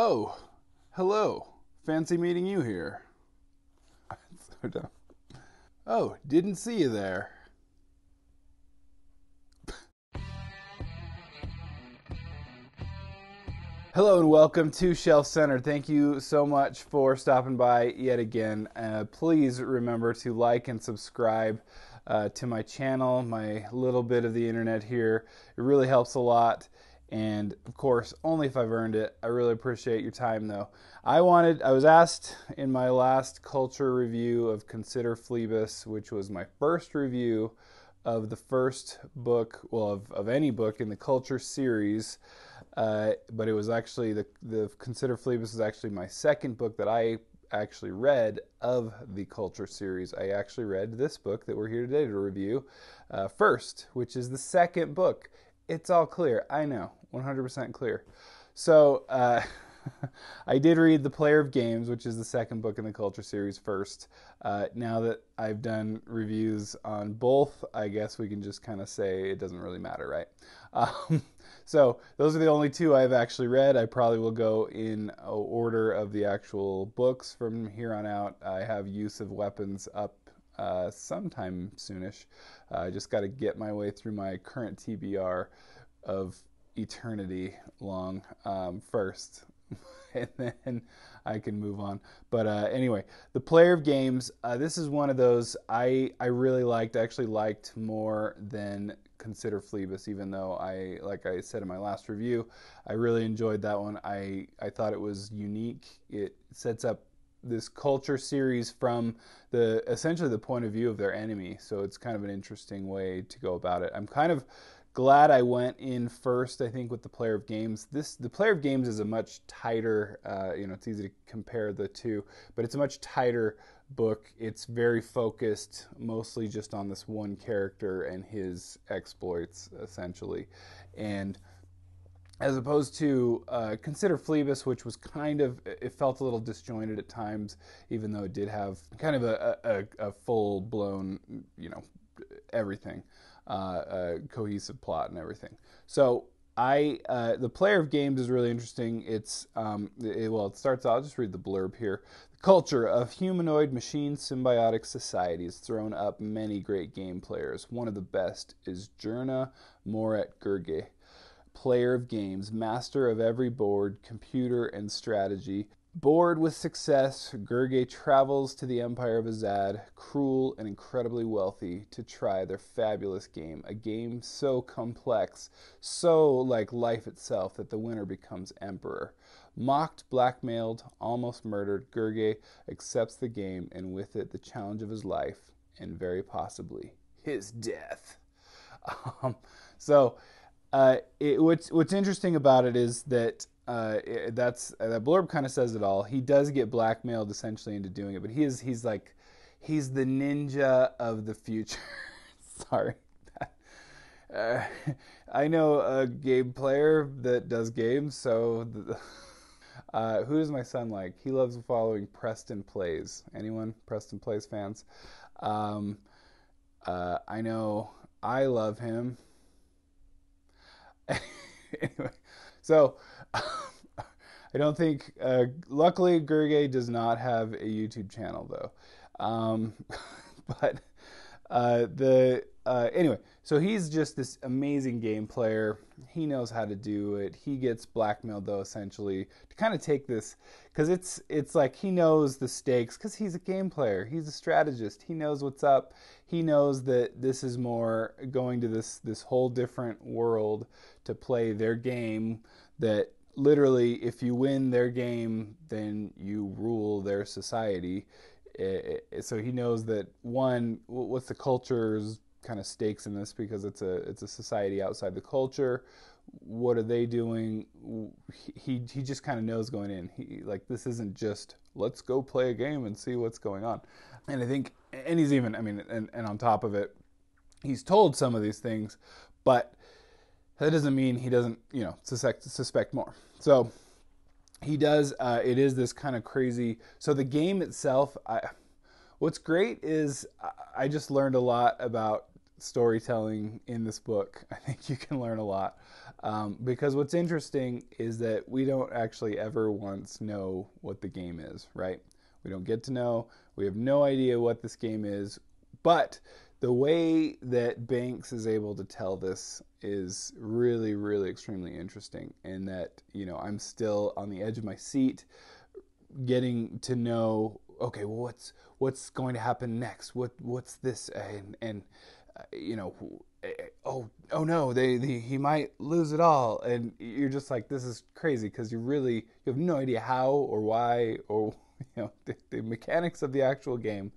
Oh, hello. Fancy meeting you here. so dumb. Oh, didn't see you there. Hello and welcome to Shelf Centered. Thank you so much for stopping by yet again. Uh, please remember to like and subscribe uh, to my channel, my little bit of the internet here. It really helps a lot. And of course, only if I've earned it. I really appreciate your time though. I wanted, I was asked in my last culture review of Consider Phlebas, which was my first review of the first book, well, of, of any book in the culture series. Uh, but it was actually the, the Consider Phlebas is actually my second book that I actually read of the culture series. I actually read this book that we're here today to review uh, first, which is the second book. It's all clear. I know, 100% clear. So uh, I did read The Player of Games, which is the second book in the Culture series, first. Uh, now that I've done reviews on both, I guess we can just kind of say it doesn't really matter, right? Um, so those are the only two I've actually read. I probably will go in order of the actual books from here on out. I have Use of Weapons up uh, sometime soonish. Uh, I just got to get my way through my current TBR of eternity long um, first. and then I can move on. But uh, anyway, the player of games. Uh, this is one of those I I really liked. I actually liked more than consider Phlebas, even though I like I said in my last review, I really enjoyed that one. I I thought it was unique. It sets up this culture series from the essentially the point of view of their enemy. So it's kind of an interesting way to go about it. I'm kind of glad I went in first. I think with the player of games, this the player of games is a much tighter. Uh, you know, it's easy to compare the two, but it's a much tighter book. It's very focused, mostly just on this one character and his exploits, essentially, and as opposed to uh, consider Phlebas, which was kind of it felt a little disjointed at times, even though it did have kind of a, a, a full blown, you know, everything, uh, cohesive plot and everything. So I uh, the player of games is really interesting. It's um, it, well, it starts. I'll just read the blurb here. The culture of humanoid machine symbiotic society has thrown up many great game players. One of the best is Jernau Morat Gurgeh player of games, master of every board, computer, and strategy. Bored with success, Gurgeh travels to the empire of Azad, cruel and incredibly wealthy, to try their fabulous game. A game so complex, so like life itself, that the winner becomes emperor. Mocked, blackmailed, almost murdered, Gurgeh accepts the game and with it the challenge of his life and very possibly his death. Um, so uh, it, what's what's interesting about it is that uh, that's uh, that blurb kind of says it all. He does get blackmailed essentially into doing it, but he is he's like he's the ninja of the future. Sorry. Uh, I know a game player that does games, so the, uh, who is my son like? He loves following Preston Plays. Anyone Preston Plays fans? Um, uh, I know I love him anyway, so I don't think. Uh, luckily, Gurgeh does not have a YouTube channel though. Um, but uh, the uh, anyway, so he's just this amazing game player. He knows how to do it. He gets blackmailed though, essentially, to kind of take this because it's it's like he knows the stakes because he's a game player. He's a strategist. He knows what's up. He knows that this is more going to this this whole different world to play their game. That literally, if you win their game, then you rule their society Eh, eh, so he knows that one, what's the culture's kind of stakes in this because it's a it's a society outside the culture. What are they doing? He he just kind of knows going in. He like this isn't just let's go play a game and see what's going on. And I think and he's even I mean and and on top of it, he's told some of these things, but that doesn't mean he doesn't you know suspect suspect more. So he does. Uh, it is this kind of crazy. So the game itself, I, what's great is I just learned a lot about storytelling in this book. I think you can learn a lot. Um, because what's interesting is that we don't actually ever once know what the game is, right? We don't get to know. We have no idea what this game is. But the way that Banks is able to tell this is really, really extremely interesting. In that, you know, I'm still on the edge of my seat, getting to know, okay, well, what's what's going to happen next? What what's this? And and uh, you know, eh, oh oh no, they, they he might lose it all, and you're just like, this is crazy because you really you have no idea how or why or you know the, the mechanics of the actual game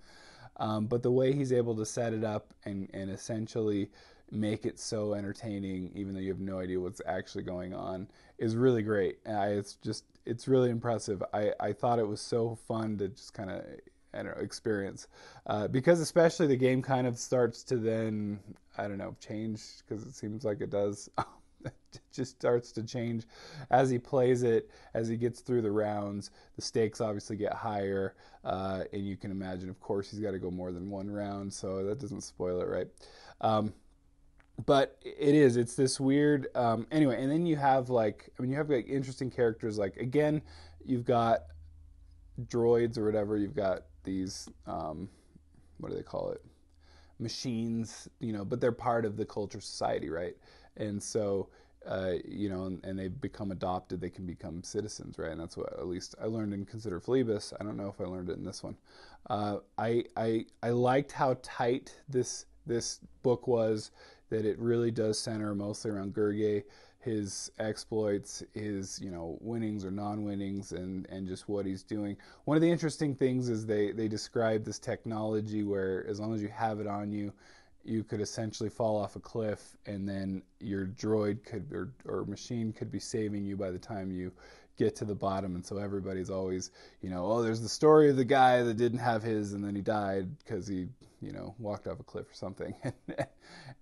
um, but the way he's able to set it up and, and essentially make it so entertaining, even though you have no idea what's actually going on, is really great. I, it's just it's really impressive. I, I thought it was so fun to just kind of I don't know experience uh, because especially the game kind of starts to then I don't know change because it seems like it does. just starts to change as he plays it, as he gets through the rounds. The stakes obviously get higher, uh, and you can imagine, of course, he's got to go more than one round, so that doesn't spoil it, right? Um, but it is, it's this weird. Um, anyway, and then you have like, I mean, you have like interesting characters. Like again, you've got droids or whatever. You've got these, um, what do they call it? Machines, you know, but they're part of the culture society, right? and so uh, you know, and, and, they become adopted, they can become citizens, right? And that's what at least I learned in Consider Phlebas. I don't know if I learned it in this one. Uh, I, I I liked how tight this this book was. That it really does center mostly around Gurgeh, his exploits, his you know winnings or non-winnings, and and just what he's doing. One of the interesting things is they they describe this technology where as long as you have it on you you could essentially fall off a cliff and then your droid could or, or machine could be saving you by the time you get to the bottom. And so everybody's always you know oh there's the story of the guy that didn't have his and then he died because he you know walked off a cliff or something.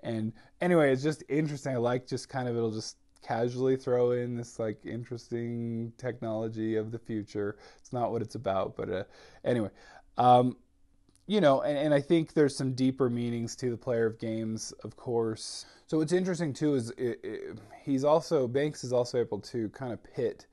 And anyway it's just interesting. I like just kind of it'll just casually throw in this like interesting technology of the future. It's not what it's about but uh, anyway um, you know, and, and I think there's some deeper meanings to the player of games, of course. So what's interesting too is it, it, he's also Banks is also able to kind of pit,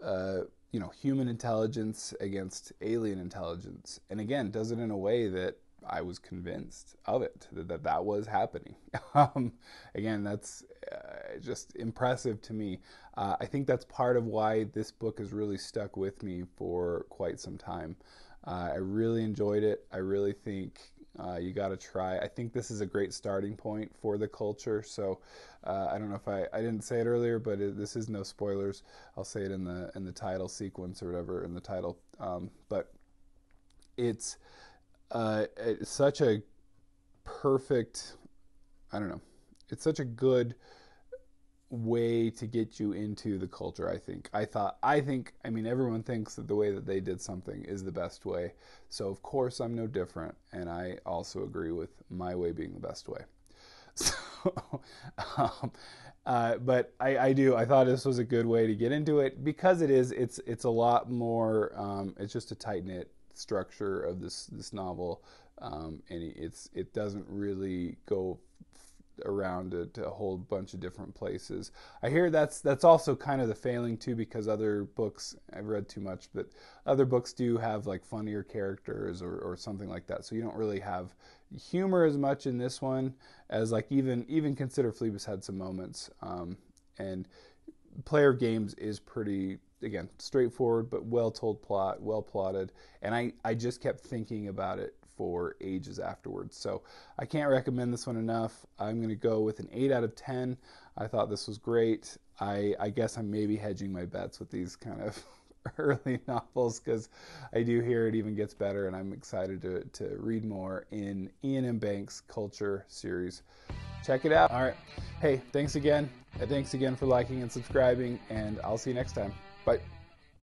uh, you know, human intelligence against alien intelligence, and again, does it in a way that I was convinced of it that that, that was happening. um, again, that's uh, just impressive to me. Uh, I think that's part of why this book has really stuck with me for quite some time. Uh, I really enjoyed it. I really think uh, you got to try. I think this is a great starting point for the culture. So uh, I don't know if I, I didn't say it earlier, but it, this is no spoilers. I'll say it in the in the title sequence or whatever in the title. Um, but it's uh, it's such a perfect. I don't know. It's such a good way to get you into the culture i think. I thought i think i mean everyone thinks that the way that they did something is the best way. So of course i'm no different and i also agree with my way being the best way. So um, uh, but I, I, do i thought this was a good way to get into it because it is it's it's a lot more um, it's just a tight knit structure of this this novel. Um, and it's it doesn't really go around to a whole bunch of different places. I hear that's that's also kind of the failing too because other books I've read too much, but other books do have like funnier characters or, or something like that. So you don't really have humor as much in this one as like even even consider Phlebas had some moments. Um, and player of games is pretty again straightforward but well told plot, well plotted, and I I just kept thinking about it for ages afterwards. So I can't recommend this one enough. I'm going to go with an 8 out of 10. I thought this was great. I, I guess I'm maybe hedging my bets with these kind of early novels because I do hear it even gets better, and I'm excited to, to read more in Iain M. Banks' Culture series. Check it out. All right. Hey, thanks again. Thanks again for liking and subscribing, and I'll see you next time. Bye.